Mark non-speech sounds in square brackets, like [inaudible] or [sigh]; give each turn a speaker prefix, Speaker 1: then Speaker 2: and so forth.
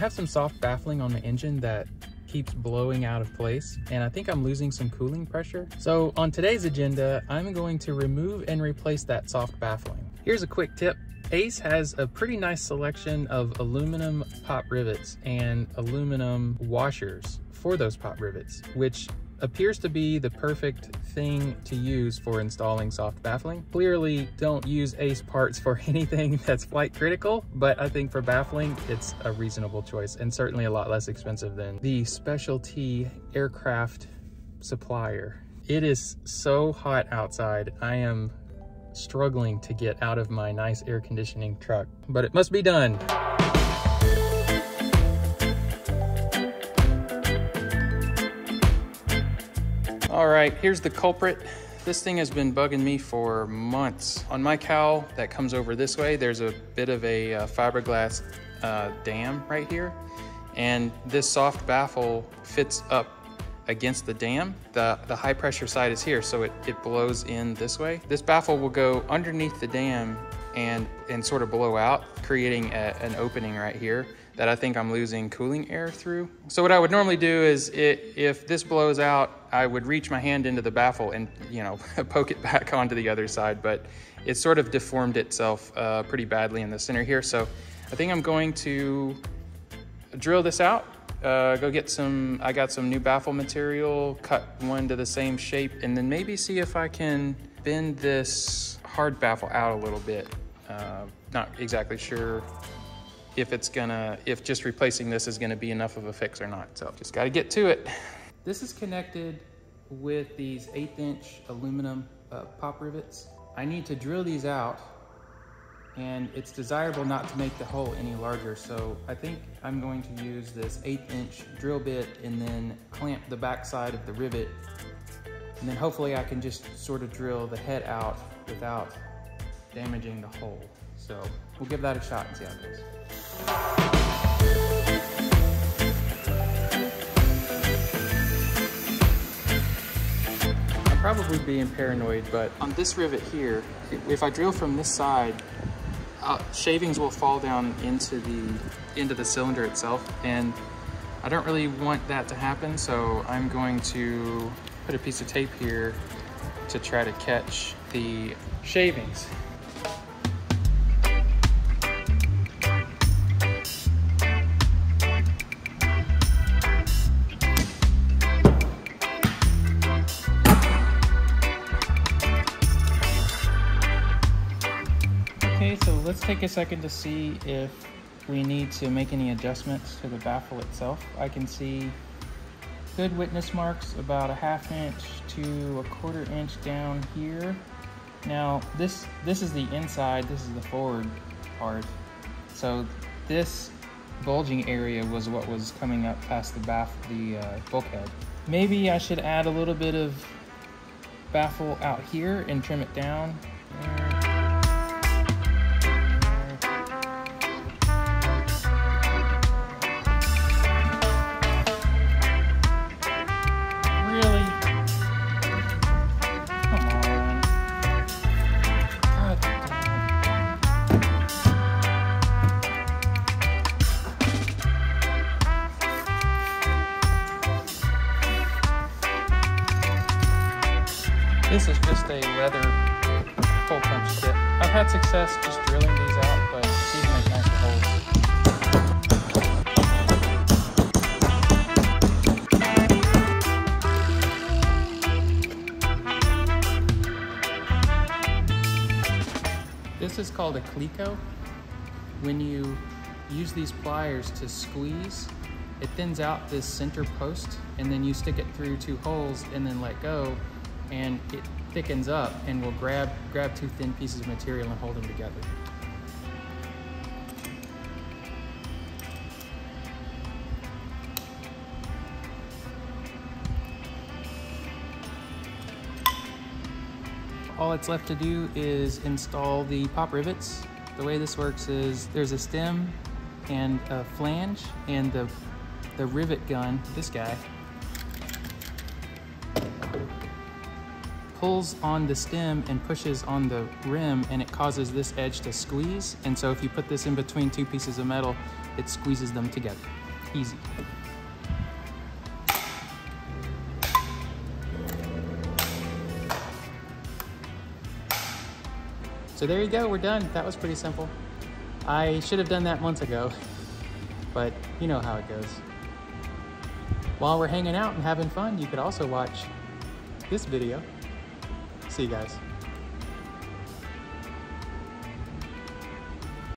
Speaker 1: have some soft baffling on the engine that keeps blowing out of place and I think I'm losing some cooling pressure. So on today's agenda, I'm going to remove and replace that soft baffling. Here's a quick tip. Ace has a pretty nice selection of aluminum pop rivets and aluminum washers for those pop rivets, which appears to be the perfect thing to use for installing soft baffling. Clearly don't use ACE parts for [laughs] anything that's flight critical, but I think for baffling, it's a reasonable choice and certainly a lot less expensive than the specialty aircraft supplier. It is so hot outside. I am struggling to get out of my nice air conditioning truck, but it must be done. All right, here's the culprit. This thing has been bugging me for months. On my cowl that comes over this way, there's a bit of a uh, fiberglass uh, dam right here. And this soft baffle fits up against the dam. The, the high pressure side is here, so it, it blows in this way. This baffle will go underneath the dam and, and sort of blow out, creating a, an opening right here that I think I'm losing cooling air through. So what I would normally do is it, if this blows out, I would reach my hand into the baffle and, you know, [laughs] poke it back [laughs] onto the other side, but it sort of deformed itself uh, pretty badly in the center here. So I think I'm going to drill this out, uh, go get some, I got some new baffle material, cut one to the same shape, and then maybe see if I can bend this hard baffle out a little bit. Uh, not exactly sure if it's gonna, if just replacing this is gonna be enough of a fix or not. So just gotta get to it. This is connected with these eighth inch aluminum uh, pop rivets. I need to drill these out and it's desirable not to make the hole any larger. So I think I'm going to use this eighth inch drill bit and then clamp the back side of the rivet. And then hopefully I can just sort of drill the head out without damaging the hole. So we'll give that a shot and see how it goes. I'm probably being paranoid, but on this rivet here, if I drill from this side, uh, shavings will fall down into the into the cylinder itself, and I don't really want that to happen, so I'm going to put a piece of tape here to try to catch the shavings. Okay, so let's take a second to see if we need to make any adjustments to the baffle itself. I can see good witness marks about a half inch to a quarter inch down here. Now this this is the inside, this is the forward part. So this bulging area was what was coming up past the baff the uh, bulkhead. Maybe I should add a little bit of baffle out here and trim it down. This is just a leather hole punch kit. I've had success just drilling these out, but these make nicer holes. This is called a cleco. When you use these pliers to squeeze, it thins out this center post and then you stick it through two holes and then let go and it thickens up and will grab, grab two thin pieces of material and hold them together. All it's left to do is install the pop rivets. The way this works is there's a stem and a flange and the, the rivet gun, this guy, pulls on the stem and pushes on the rim and it causes this edge to squeeze. And so if you put this in between two pieces of metal, it squeezes them together. Easy. So there you go, we're done. That was pretty simple. I should have done that months ago, [laughs] but you know how it goes. While we're hanging out and having fun, you could also watch this video. See you guys.